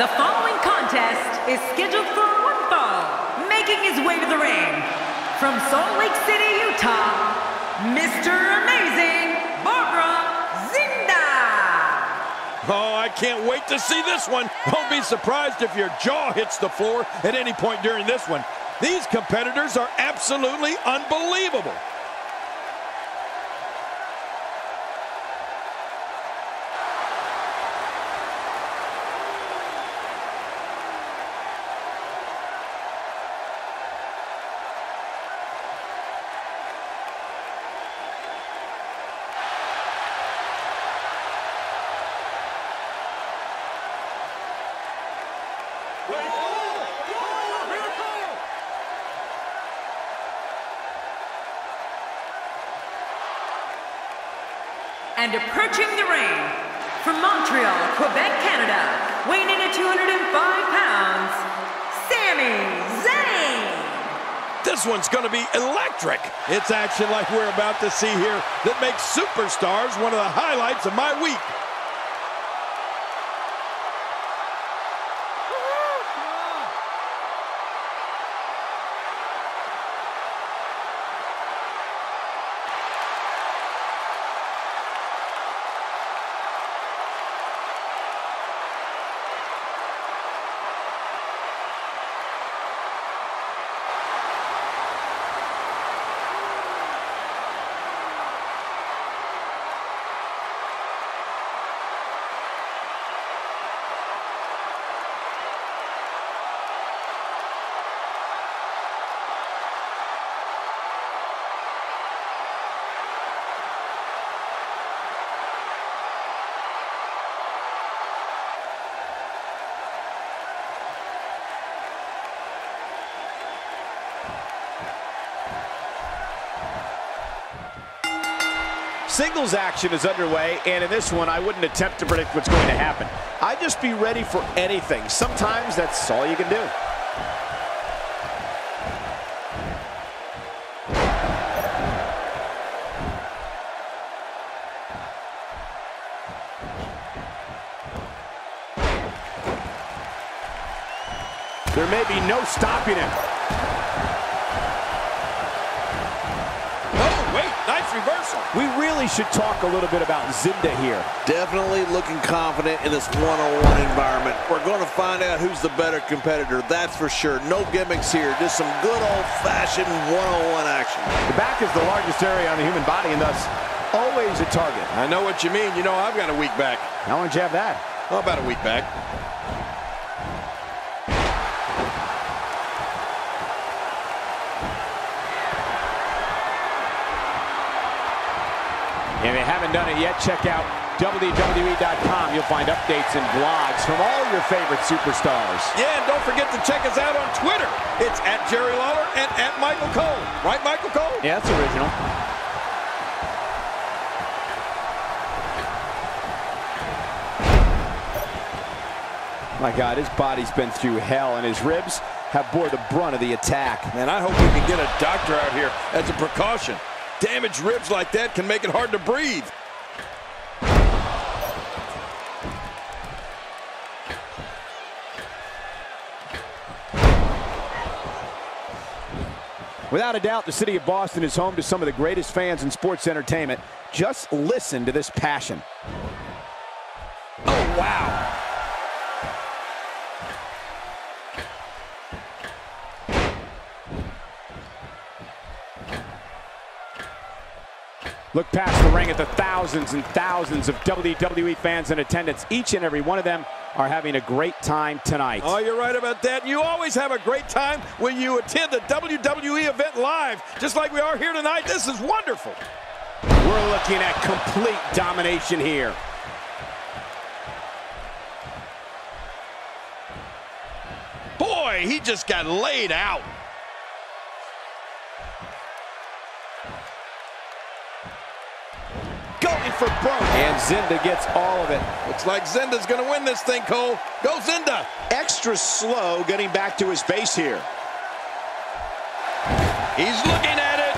The following contest is scheduled for one fall, making his way to the ring. From Salt Lake City, Utah, Mr. Amazing, Barbara Zinda. Oh, I can't wait to see this one. Don't be surprised if your jaw hits the floor at any point during this one. These competitors are absolutely unbelievable. And approaching the ring, from Montreal, Quebec, Canada, weighing in at 205 pounds, Sami Zayn. This one's going to be electric. It's action like we're about to see here that makes superstars one of the highlights of my week. Singles action is underway, and in this one, I wouldn't attempt to predict what's going to happen. I'd just be ready for anything. Sometimes that's all you can do. There may be no stopping him. Nice reversal. We really should talk a little bit about Zinda here. Definitely looking confident in this one-on-one environment. We're going to find out who's the better competitor, that's for sure. No gimmicks here, just some good old-fashioned one-on-one action. The back is the largest area on the human body and thus always a target. I know what you mean. You know I've got a weak back. How long did you have that? How about a week back? And if you haven't done it yet, check out WWE.com. You'll find updates and blogs from all your favorite superstars. Yeah, and don't forget to check us out on Twitter. It's at Jerry Lawler and at Michael Cole. Right, Michael Cole? Yeah, that's original. My God, his body's been through hell, and his ribs have bore the brunt of the attack. Man, I hope we can get a doctor out here as a precaution. Damaged ribs like that can make it hard to breathe. Without a doubt, the city of Boston is home to some of the greatest fans in sports entertainment. Just listen to this passion. Oh, wow. Look past the ring at the thousands and thousands of WWE fans in attendance. Each and every one of them are having a great time tonight. Oh, you're right about that. You always have a great time when you attend a WWE event live, just like we are here tonight. This is wonderful. We're looking at complete domination here. Boy, he just got laid out. For broke. And Zinda gets all of it. Looks like Zinda's going to win this thing, Cole. Go Zinda. Extra slow getting back to his base here. He's looking at it.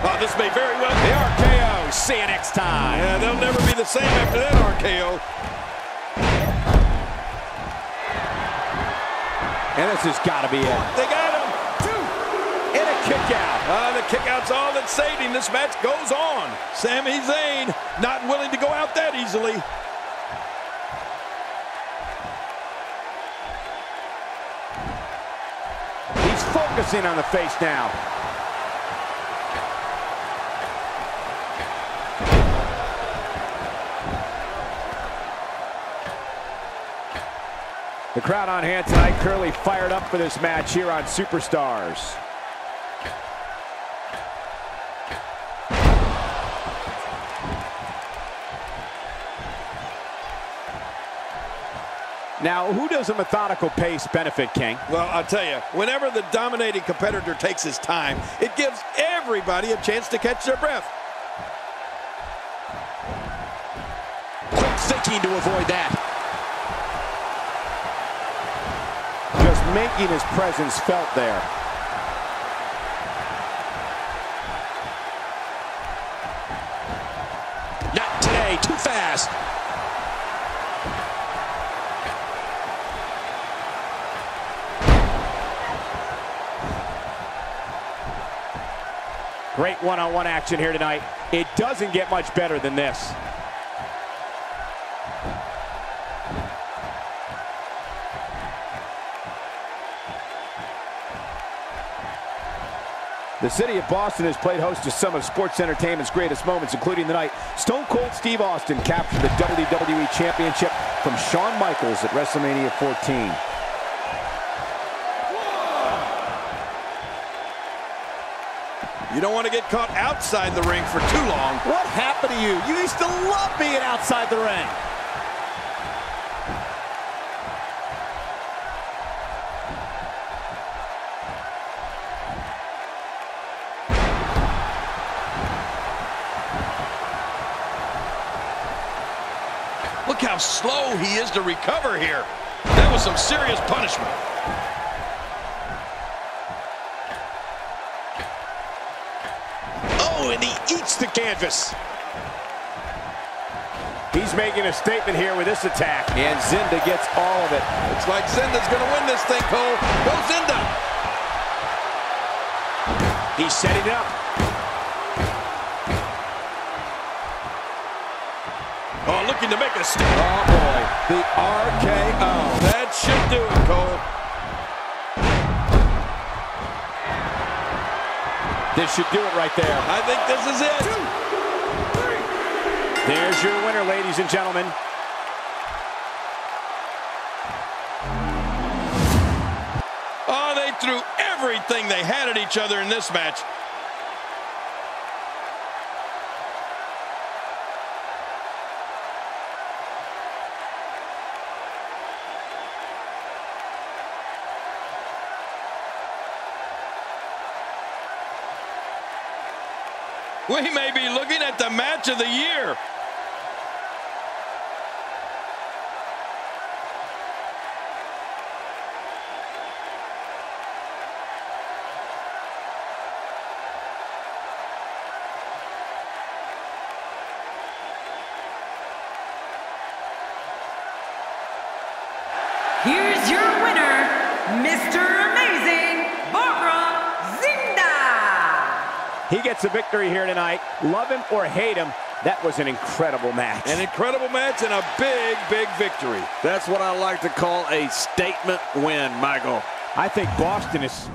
Oh, this may very well The RKO See you next time. Yeah, they'll never be the same after that RKO. And this has got to be it. They got him. And a kick out. Uh, the kick out's all that's saving. This match goes on. Sami Zayn not willing to go out that easily. He's focusing on the face now. The crowd on hand tonight curly fired up for this match here on Superstars. Now, who does a methodical pace benefit, King? Well, I'll tell you, whenever the dominating competitor takes his time, it gives everybody a chance to catch their breath. Quick thinking to avoid that. Just making his presence felt there. Today, too fast. Great one-on-one action here tonight. It doesn't get much better than this. The city of Boston has played host to some of sports entertainment's greatest moments, including the night Stone Cold Steve Austin captured the WWE Championship from Shawn Michaels at WrestleMania 14. You don't want to get caught outside the ring for too long. What happened to you? You used to love being outside the ring. Look how slow he is to recover here. That was some serious punishment. Oh, and he eats the canvas. He's making a statement here with this attack. And Zinda gets all of it. Looks like Zinda's going to win this thing, Cole. Go Zinda. He's setting it up. Looking to make a step. Oh, boy. The RKO. That should do it, Cole. This should do it right there. I think this is it. There's your winner, ladies and gentlemen. Oh, they threw everything they had at each other in this match. We may be looking at the match of the year. Gets a victory here tonight. Love him or hate him, that was an incredible match. An incredible match and a big, big victory. That's what I like to call a statement win, Michael. I think Boston is